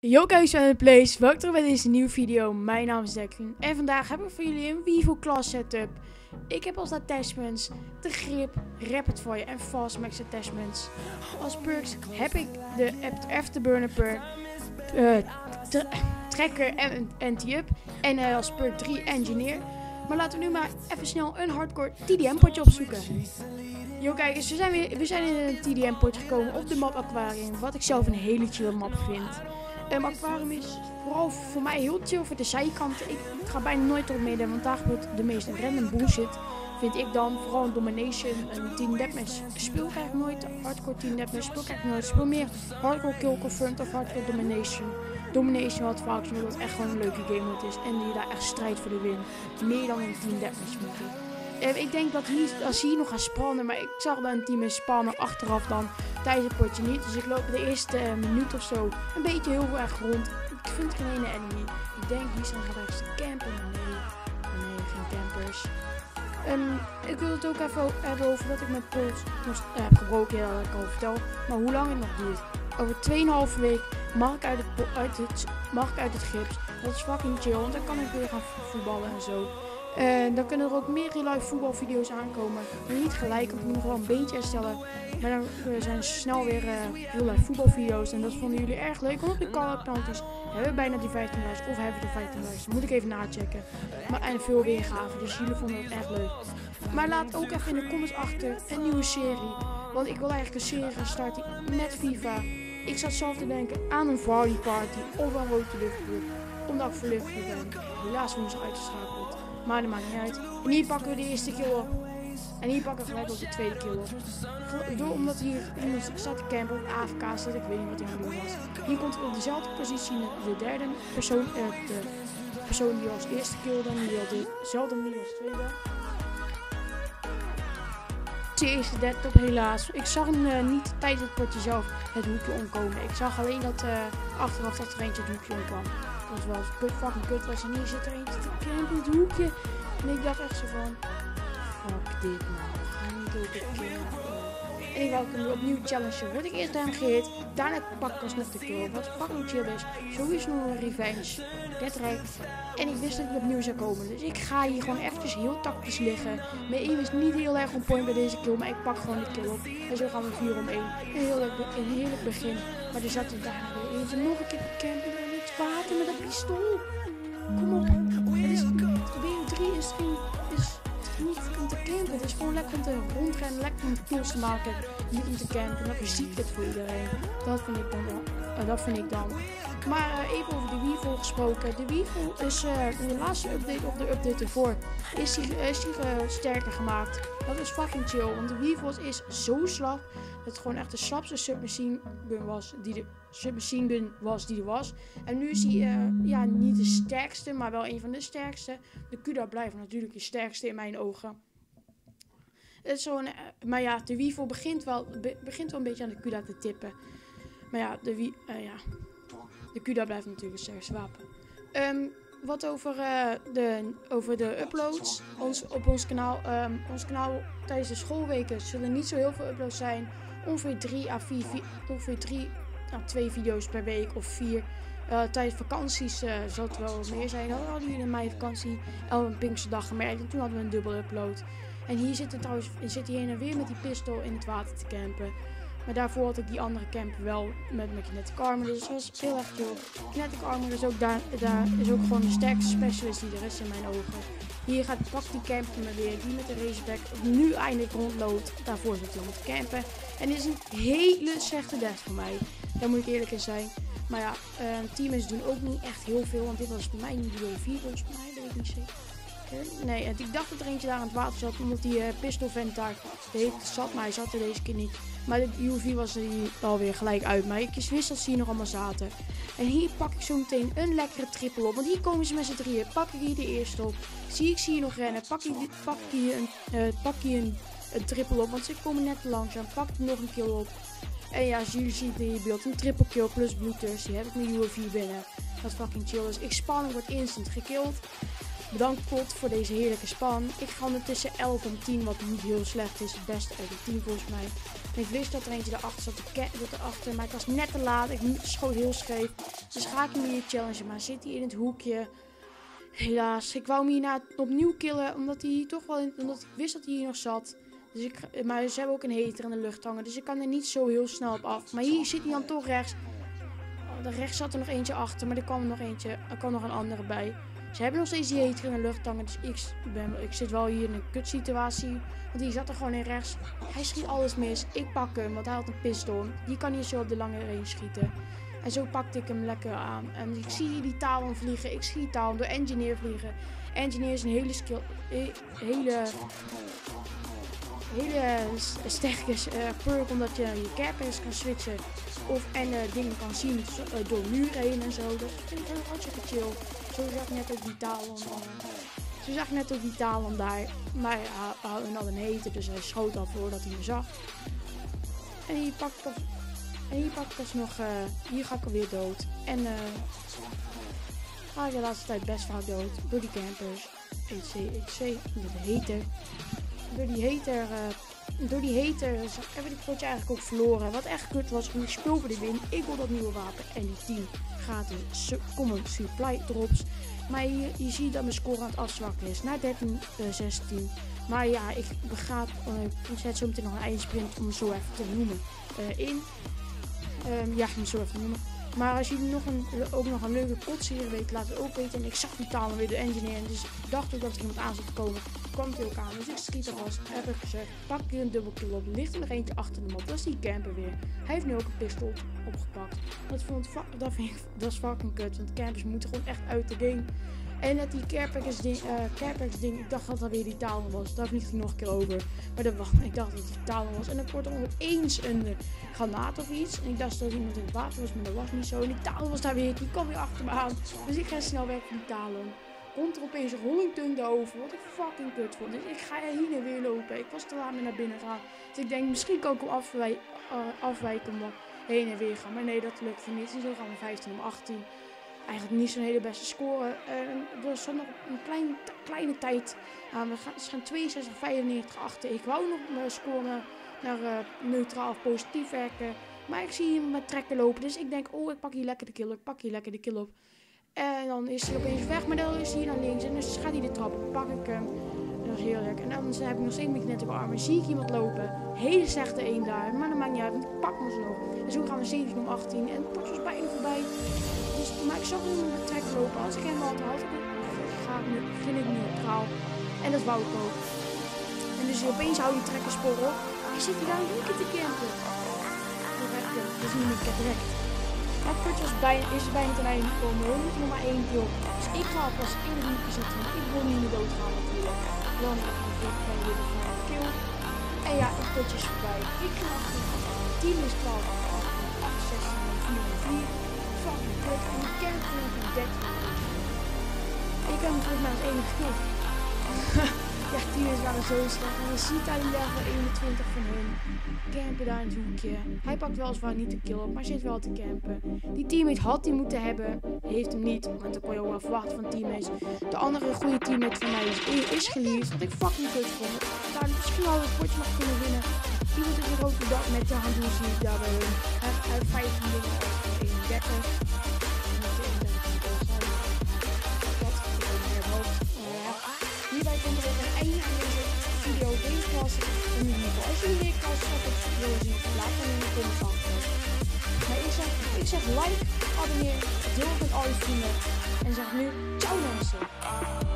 Yo guys van de place, welkom bij deze nieuwe video. Mijn naam is Declan en vandaag hebben we voor jullie een Vivo Class setup. Ik heb als attachments de grip, rapid fire en fast max attachments. Als perks heb ik de afterburner per uh, trekker en anti-up en uh, als perk 3 engineer. Maar laten we nu maar even snel een hardcore TDM potje opzoeken. Yo kijkers, we zijn, weer, we zijn in een TDM potje gekomen op de map Aquarium, wat ik zelf een hele chill map vind. Um, aquarium is vooral voor mij heel chill voor de zijkanten. Ik, ga bijna nooit op midden, want daar gebeurt de meeste random bullshit. Vind ik dan vooral een domination, een team deathmatch. Speel ik eigenlijk nooit hardcore team deathmatch. Speel ik nooit. Speel meer hardcore kill confirmed of hardcore domination. Domination wat vaak omdat het echt gewoon een leuke game is. En die daar echt strijd voor de win. Meer dan een team deathmatch moet doen. Uh, ik denk dat hier, als hier nog gaan spannen, maar ik zag dan een team in spannen achteraf dan tijdens niet. Dus ik loop de eerste uh, minuut of zo een beetje heel erg rond. Ik vind geen ene enemy. Ik denk hier zijn rechts campen, maar nee, nee, geen campers. Um, ik wil het ook even hebben over dat ik mijn pols uh, heb gebroken, dat ik vertel. Maar hoe lang het nog duurt. Over 2,5 week mag ik uit het, uit het, mag ik uit het gips. Dat is fucking chill, want dan kan ik weer gaan voetballen en zo. Uh, dan kunnen er ook meer real life voetbalvideo's aankomen. Niet gelijk, ik moet nog wel een beetje herstellen. Maar dan zijn snel weer uh, real life voetbalvideo's. En dat vonden jullie erg leuk. Want op de call penalties hebben we bijna die 15.000 of hebben we de 15.000. Moet ik even nachecken. Maar en veel weergaven. Dus jullie vonden het echt leuk. Maar laat ook even in de comments achter een nieuwe serie. Want ik wil eigenlijk een serie gaan starten met FIFA. Ik zat zelf te denken aan een volley party of een rode luchtgroep. Omdat ik verliefd ben. Helaas worden ze uitgeschakeld. Maar dat maakt niet uit. En hier pakken we de eerste kill op. En hier pakken we gelijk ook de tweede kill op. Door omdat hier iemand staat te campen op AFK zit. Ik weet niet wat hij aan doen was. Hier komt op dezelfde positie de derde persoon. Uh, de persoon die als eerste kill dan. Die had dezelfde manier als tweede. De eerste dead top helaas. Ik zag hem uh, niet tijdens het potje zelf het hoekje omkomen. Ik zag alleen dat uh, achteraf dat er eentje het hoekje omkwam. Was wel fucking kut was. En hier zit er eentje te campen in het hoekje. En ik dacht echt zo van, fuck dit man. Ga niet ook het campen. En ik wou opnieuw challengen. Word ik eerst hem gehit. Daarna pak ik alsnog de kill. Wat fucking chill is. Sowieso nog een revenge. Rijdt. En ik wist dat hij opnieuw zou komen. Dus ik ga hier gewoon eventjes heel tactisch liggen. Mijn aim is niet heel erg on point bij deze kill. Maar ik pak gewoon de kill op. En zo gaan we 4 om 1. Een heerlijk, een heerlijk begin. Maar er zat er weer nog een keer te campen. Water met een pistool. Kom op. Het is, WO3 is geen... Is niet om te campen. Het is gewoon lekker om te rondrennen. Lekker om kills te maken. Niet om te campen. Dat is het voor iedereen. Dat vind ik dan. Uh, dat vind ik dan. Maar uh, even over de Weevil gesproken. De Weevil is uh, in de laatste update of de update ervoor is die, is die sterker gemaakt. Dat is fucking chill. Want de Weevil is zo slap. Dat het gewoon echt de slapste submachine gun was die de submachine gun was die er was. En nu is hij ja, niet de sterkste, maar wel een van de sterkste. De Kuda blijft natuurlijk de sterkste in mijn ogen. Het is zo'n, maar ja, de Weevil begint wel, be, begint wel een beetje aan de Kuda te tippen. Maar ja, de, wie, ja, de CUDA blijft natuurlijk het sterkste wapen. Um, wat over, uh, de, over de uploads ons, op ons kanaal. Um, ons kanaal tijdens de schoolweken zullen niet zo heel veel uploads zijn. Ongeveer 3 à 4, ongeveer 3 à 2 video's per week of 4. Uh, tijdens vakanties uh, zal het wel meer zijn. Dan hadden jullie in mei vakantie en een Pinksterdag gemerkt. En toen hadden we een dubbel upload. En hier zit, het trouwens, zit heen en weer met die pistool in het water te campen. Maar daarvoor had ik die andere camp wel met mijn Kinetic Armor. Dus dat was heel erg chill. Kinetic Armor is ook, daar, daar is ook gewoon de sterkste specialist die er is in mijn ogen. Hier gaat pak die weer. Die met de raceback nu eindelijk rondloopt. Daarvoor zit hij om te campen. En dit is een hele slechte death voor mij. Daar moet ik eerlijk in zijn. Maar ja, uh, teammates doen ook niet echt heel veel. Want dit was voor mij niet de 4 volgens mij. Dat weet ik niet zeker. Nee, ik dacht dat er eentje daar aan het water zat. Omdat die uh, pistolvent daar zat. Maar hij zat er deze keer niet. Maar de UV was er alweer gelijk uit. Maar ik wist dat ze hier nog allemaal zaten. En hier pak ik zo meteen een lekkere triple op. Want hier komen ze met z'n drieën. Pak ik hier de eerste op. Zie ik ze hier nog rennen. Pak ik, pak hier, een, uh, pak hier een, een triple op. Want ze komen net te langzaam. Pak ik nog een kill op. En ja, als jullie zien in je beeld een triple kill plus bloeders. Die heb ik mijn UV binnen. Dat fucking chill is. Ik span en word instant gekillt. Bedankt Kot voor deze heerlijke span. Ik ga ondertussen 11 om 10, wat niet heel slecht is. Het beste uit de 10 volgens mij. En ik wist dat er eentje erachter zat, dat erachter, maar ik was net te laat. Ik schoot heel scheef. Dus ga ik hem hier challenge, maar zit hij in het hoekje. Helaas, ik wou hem hierna opnieuw killen, omdat hij toch wel omdat ik wist dat hij hier nog zat. Dus ik, maar ze hebben ook een heter in de lucht hangen, dus ik kan er niet zo heel snel op af. Maar hier zit hij dan toch rechts. Oh, rechts zat er nog eentje achter, maar er kwam nog eentje, er kwam nog een andere bij. Ze hebben nog steeds die heter in de lucht hangen, dus ik, ben, ik zit wel hier in een kutsituatie. Want die zat er gewoon in rechts. Hij schiet alles mis. Ik pak hem, want hij had een pistool. Die kan hier zo op de lange range schieten. En zo pakte ik hem lekker aan. En ik zie die Talon vliegen. Ik zie Talon door Engineer vliegen. Engineer is een hele skill... Hele... Hele sterke uh, perk omdat je je campers kan switchen. Of en uh, dingen kan zien uh, door muren heen en zo. Vind ik heel hartstikke chill. Zo zag net ook die Talon... Zo zag ik net ook die Talon daar. Maar hij had een hete, dus hij schoot al voordat hij me zag. En die pakt en hier pak ik alsnog, uh, hier ga ik alweer dood. En uh, ga ik de laatste tijd best vaak dood door die campers. Door de hater. Door die hater, uh, door die hater hebben we dit potje eigenlijk ook verloren. Wat echt kut was, ik speel voor de win. Ik wil dat nieuwe wapen en die 10 gratis common supply drops. Maar je, je ziet dat mijn score aan het afzwakken is. Naar 13, 16. Maar ja, ik, ga, ik zet zo meteen nog een eindsprint om zo even te noemen in. Um, ja, niet zo even noemen. Maar als jullie nog een, ook nog een leuke potserie weet, laat het ook weten. En ik zag die talen weer de engineer. Dus ik dacht ook dat er iemand aan te komen. kwam hij ook aan. Dus ik schiet er vast. Heb ik gezegd, pak je een dubbelkill op. Ligt er nog eentje achter de mat. Dat is die camper weer. Hij heeft nu ook een pistool opgepakt. Dat, vond, dat, vind ik, dat is fucking kut. Want campers moeten gewoon echt uit de game. En net die Carepackers ding, uh, ding, ik dacht dat dat weer die taal was. Daar vliegt hij nog een keer over. Maar dat, ik dacht dat het die taal was. En dan wordt er opeens een uh, granaat of iets. En ik dacht dat iemand in het water was, maar dat was niet zo. En die taal was daar weer, die kwam weer achter me aan. Dus ik ga snel weg van die talen. Komt er opeens een rolling over, wat ik fucking kut vond. Dus ik ga hier en weer lopen. Ik was te laat naar binnen gaan. Dus ik denk, misschien kan ik hem afwij uh, afwijken, maar heen en weer gaan. Maar nee, dat lukt niet. En zo gaan we 15 om 18 eigenlijk niet zo'n hele beste score. Er stond nog een klein, kleine tijd aan. We gaan, gaan 62, 95 achter. Ik wou nog mijn score naar uh, neutraal of positief werken. Maar ik zie hem met trekken lopen. Dus ik denk, oh, ik pak hier lekker de kill op. Ik pak hier lekker de kill op. En dan is hij opeens weg. Maar dan is hij naar links. En dus gaat hij de trap. Pak ik hem. Dat is heerlijk. En dan heb ik nog steeds net op armen. Zie ik iemand lopen. Hele slechte één daar. Maar dat maakt niet uit. Want ik pak me ze nog. En zo gaan we 17 om 18. En potje was bijna voorbij. Dus, maar ik zag hem de trek lopen. Als ik hem had, had ik ga nu, vind ik neutraal. En dat wou ik ook. En dus opeens hou je trekkerspoor op. Hij zit daar een te campen. Dat is niet meer direct. Het potje was is bijna ten einde gekomen. We moeten nog maar één kill. Dus ik ga pas in de hoekje zitten. Ik wil niet meer doodgaan natuurlijk. Dan ik ben weer de kill. En ja, het potje is voorbij. Ik ga achter. Team is 12, 8, 16, 4, 4 kijk en ik ken het nog ontdekt. Ik heb hem volgens mij als enige ja, teammates waren zo slecht. En je ziet die level 21 van hun. Campen daar in het hoekje. Hij pakt weliswaar niet de kill op, maar zit wel te campen. Die teammate had hij moeten hebben. Heeft hem niet, want dan kon je ook wel verwachten van teammates. De andere goede teammate van mij is, is geliefd. Wat ik fucking goed vond. Daar misschien hadden we het potje nog kunnen winnen. Iemand in een rode dag met de handdoen zie ik daar. Hij heeft 15 dingen 31. hierbij komt er ook een einde aan deze video. Deze in ieder geval. Als jullie meer kasten willen zien, laat dan in de comments Maar ik zeg, ik zeg like, abonneer, deel het met al je vrienden. En zeg nu, ciao dan.